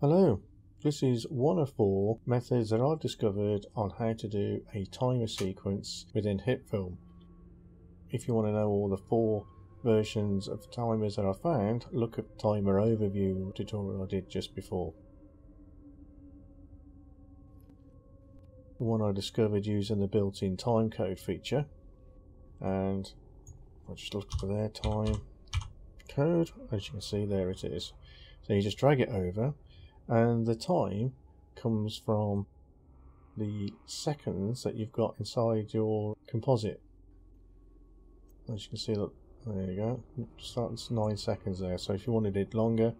Hello, this is one of four methods that I've discovered on how to do a timer sequence within HitFilm. If you want to know all the four versions of timers that I found, look at timer overview tutorial I did just before. The one I discovered using the built-in timecode feature and I just looked for their time code, as you can see there it is. So you just drag it over and the time comes from the seconds that you've got inside your composite. As you can see, look, there you go. Starts nine seconds there. So if you wanted it longer,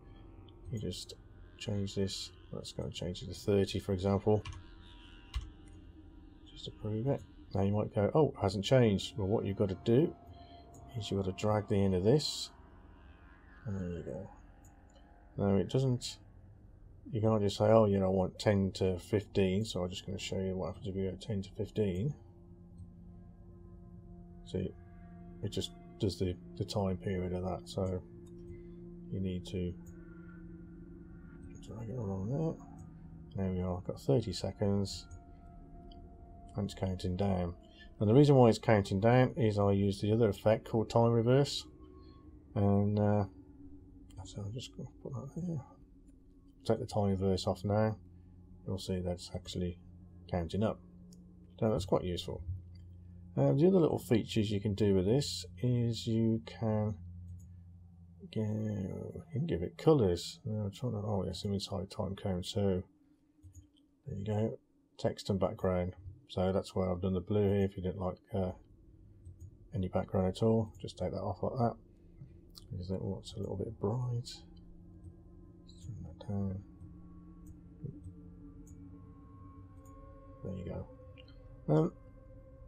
you just change this. Let's go change it to 30, for example, just to prove it. Now you might go, oh, it hasn't changed. Well, what you've got to do is you've got to drag the end of this, and there you go. Now it doesn't you can't just say, oh, you know, I want 10 to 15, so I'm just going to show you what happens if you go 10 to 15. See, it just does the, the time period of that, so you need to drag it along there. There we are, I've got 30 seconds, and it's counting down. And the reason why it's counting down is I use the other effect called time reverse, and uh, so I'm just put that there take the time reverse off now, you'll see that's actually counting up. So that's quite useful. Um, the other little features you can do with this is you can, go, you can give it colours. I'm trying to, oh yes, inside time code. So there you go, text and background. So that's where I've done the blue here. If you didn't like uh, any background at all, just take that off like that. Because it wants a little bit bright down. There you go. Um,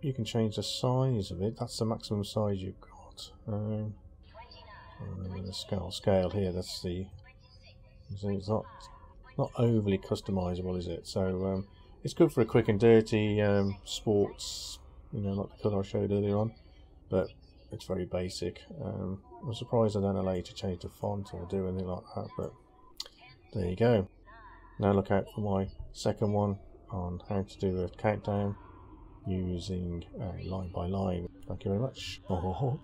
you can change the size of it. That's the maximum size you've got. Um, the scale scale here. That's the. it's not not overly customizable, is it? So um, it's good for a quick and dirty um, sports. You know, like the colour I showed earlier on, but it's very basic. Um, I'm surprised I don't allow you to change the font or do anything like that, but there you go. Now look out for my second one on how to do a countdown using uh, line by line. Thank you very much. Oh.